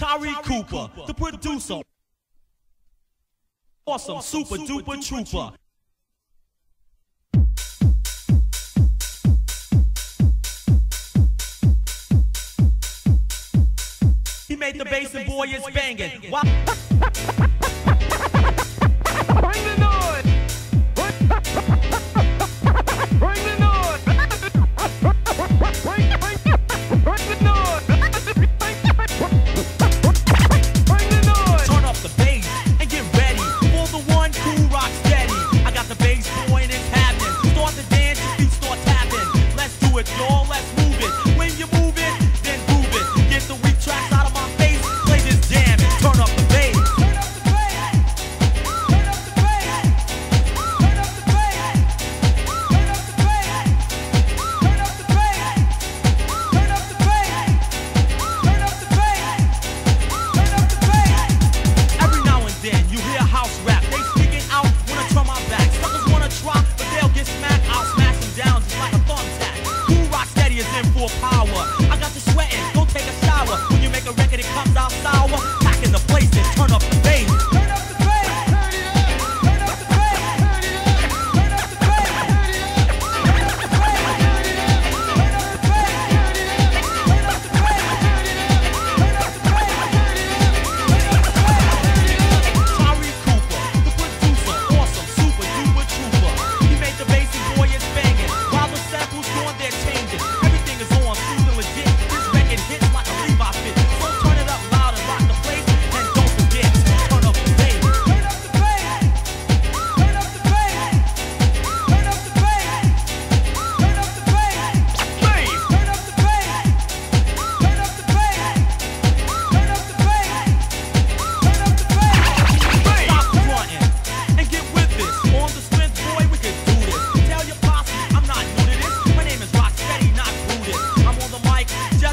Tyree Cooper, Cooper, the producer. Awesome, awesome super, super duper trooper. trooper. He made the, the bass and boy is banging. banging.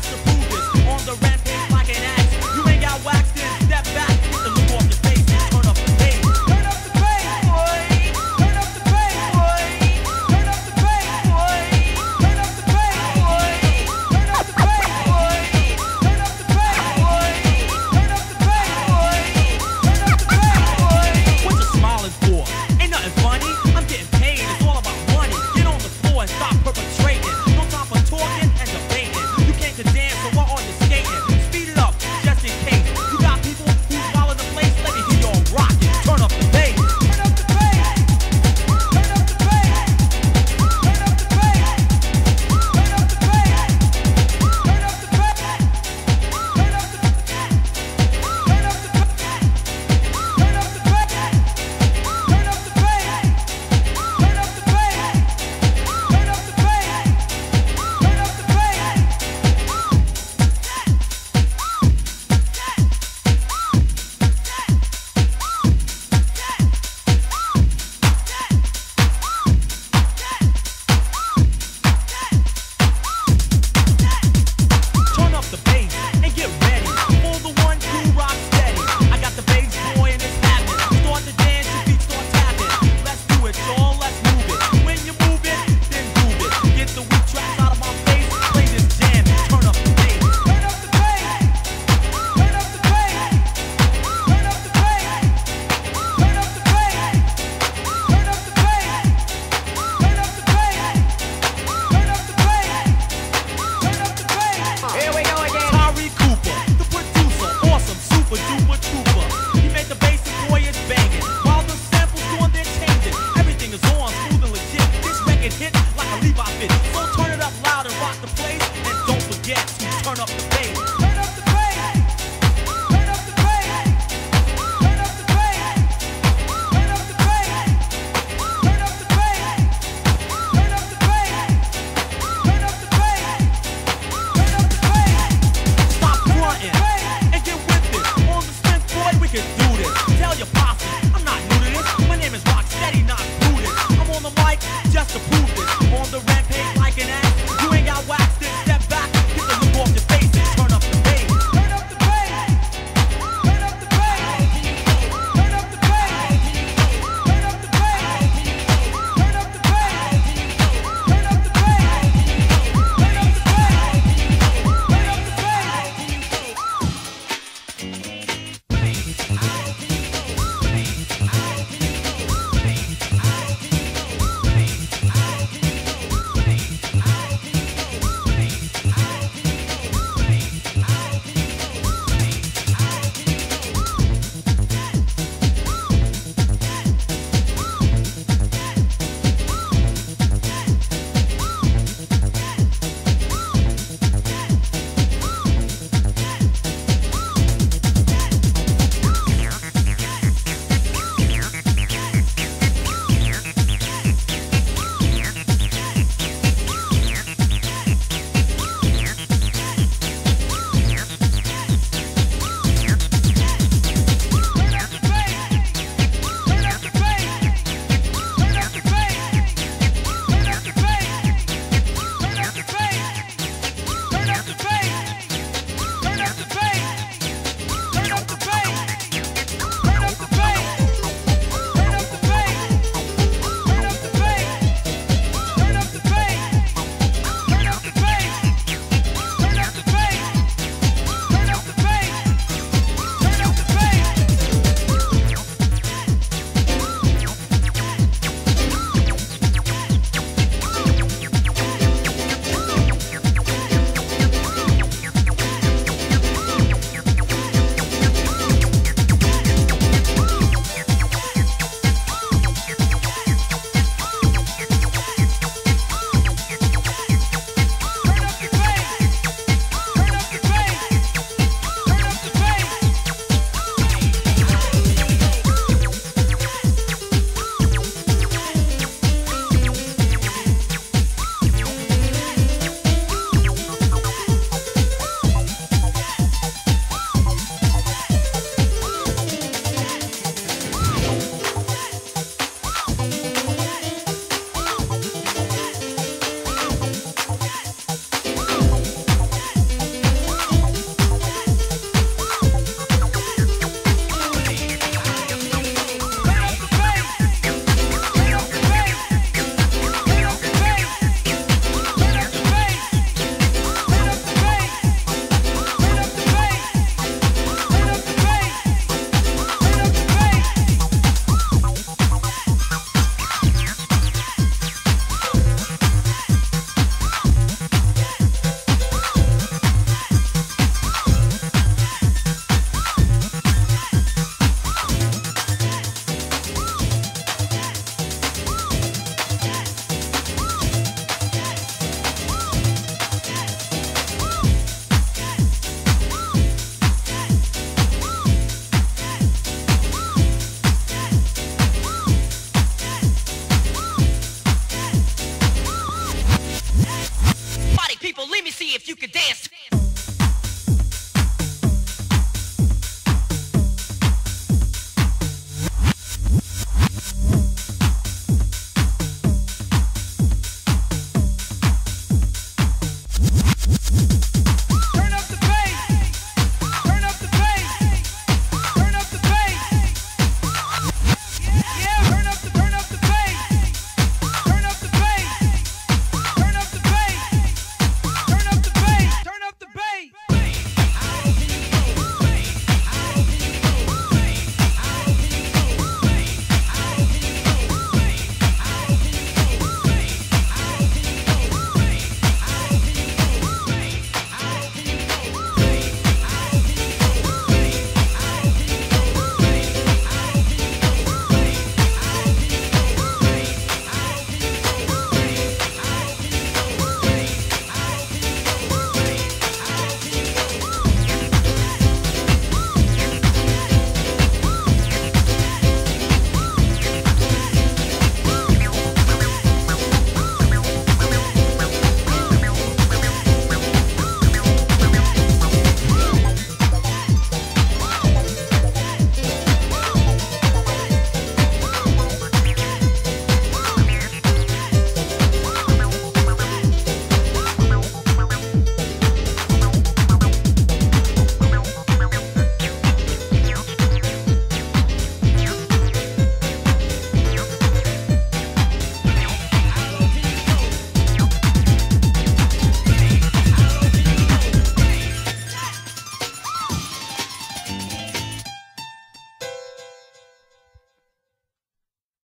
the